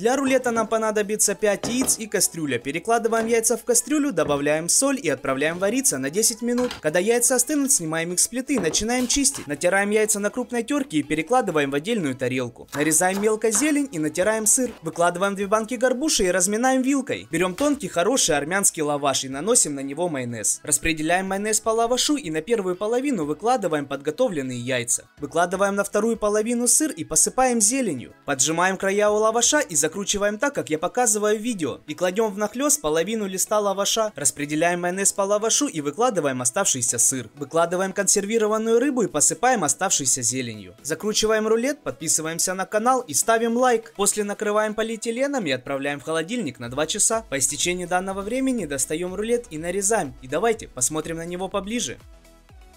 Для рулета нам понадобится 5 яиц и кастрюля. Перекладываем яйца в кастрюлю, добавляем соль и отправляем вариться на 10 минут. Когда яйца остынут, снимаем их с плиты начинаем чистить. Натираем яйца на крупной терке и перекладываем в отдельную тарелку. Нарезаем мелко зелень и натираем сыр. Выкладываем две банки горбуши и разминаем вилкой. Берем тонкий, хороший армянский лаваш и наносим на него майонез. Распределяем майонез по лавашу и на первую половину выкладываем подготовленные яйца. Выкладываем на вторую половину сыр и посыпаем зеленью. Поджимаем края у лаваша и закручиваем так, как я показываю в видео. И кладем внахлёст половину листа лаваша. Распределяем майонез по лавашу и выкладываем оставшийся сыр. Выкладываем консервированную рыбу и посыпаем оставшейся зеленью. Закручиваем рулет, подписываемся на канал и ставим лайк. После накрываем полиэтиленом и отправляем в холодильник на 2 часа. По истечении данного времени достаем рулет и нарезаем. И давайте посмотрим на него поближе.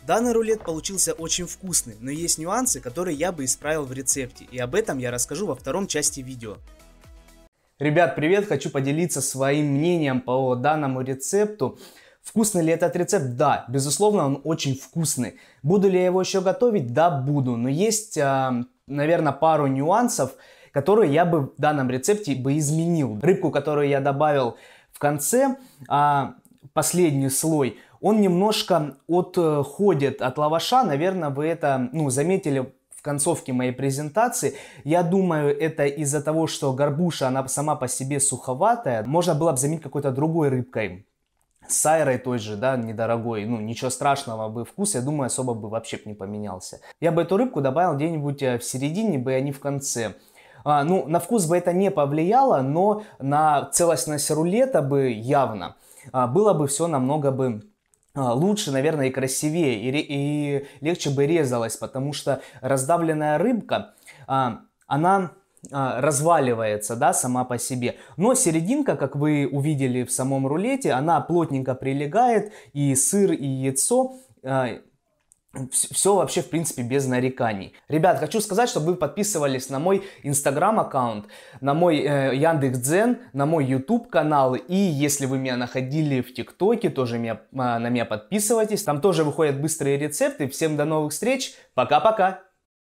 Данный рулет получился очень вкусный, но есть нюансы, которые я бы исправил в рецепте, и об этом я расскажу во втором части видео. Ребят, привет! Хочу поделиться своим мнением по данному рецепту. Вкусный ли этот рецепт? Да, безусловно, он очень вкусный. Буду ли я его еще готовить? Да, буду. Но есть, а, наверное, пару нюансов, которые я бы в данном рецепте бы изменил. Рыбку, которую я добавил в конце, а, последний слой, он немножко отходит от лаваша. Наверное, вы это ну, заметили концовке моей презентации. Я думаю, это из-за того, что горбуша, она сама по себе суховатая. Можно было бы заменить какой-то другой рыбкой. Сайрой той же, да, недорогой, ну, ничего страшного бы вкус, я думаю, особо бы вообще не поменялся. Я бы эту рыбку добавил где-нибудь э, в середине, бы, а не в конце. А, ну, на вкус бы это не повлияло, но на целостность рулета бы явно. А, было бы все намного бы лучше, наверное, и красивее, и, и легче бы резалась, потому что раздавленная рыбка, а, она а, разваливается, да, сама по себе. Но серединка, как вы увидели в самом рулете, она плотненько прилегает, и сыр, и яйцо все вообще, в принципе, без нареканий. Ребят, хочу сказать, чтобы вы подписывались на мой инстаграм аккаунт, на мой э, Яндекс.Дзен, на мой YouTube канал. И если вы меня находили в ТикТоке, тоже меня, э, на меня подписывайтесь. Там тоже выходят быстрые рецепты. Всем до новых встреч. Пока-пока.